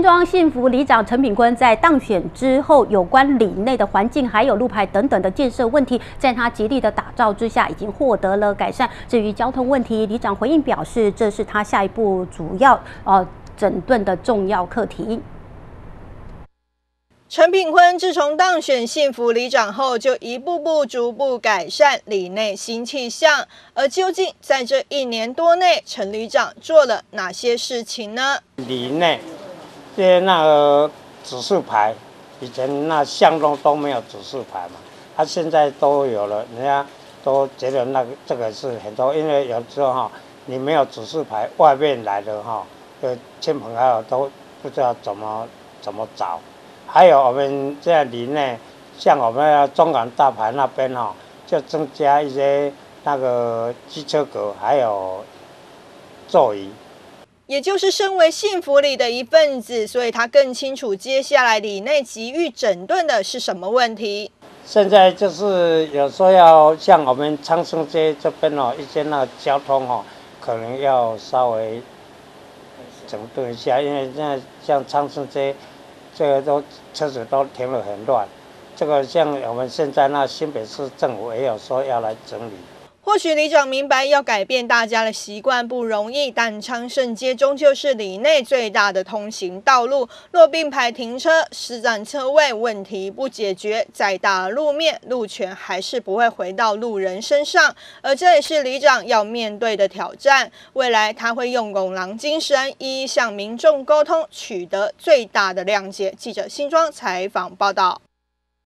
新庄幸福里长陈炳坤在当选之后，有关里内的环境还有路牌等等的建设问题，在他极力的打造之下，已经获得了改善。至于交通问题，里长回应表示，这是他下一步主要呃整顿的重要课题。陈炳坤自从当选幸福里长后，就一步步逐步改善里内新气象。而究竟在这一年多内，陈里长做了哪些事情呢？里内这些那个指示牌，以前那巷弄都没有指示牌嘛，他现在都有了，人家都觉得那个这个是很多，因为有时候哈，你没有指示牌，外面来的哈，呃，亲朋好友都不知道怎么怎么找。还有我们在里内，像我们中港大牌那边哈，就增加一些那个机车格，还有座椅。也就是身为幸福里的一份子，所以他更清楚接下来里内急于整顿的是什么问题。现在就是有时候要像我们昌盛街这边哦，一些那个交通哦，可能要稍微整顿一下，因为现在像昌盛街。这个都车子都停了很乱，这个像我们现在那新北市政府也有说要来整理。或许里长明白要改变大家的习惯不容易，但昌盛街终究是里内最大的通行道路。若并排停车、施展车位问题不解决，再大路面路权还是不会回到路人身上。而这也是里长要面对的挑战。未来他会用拱廊精神，一一向民众沟通，取得最大的谅解。记者新庄采访报道。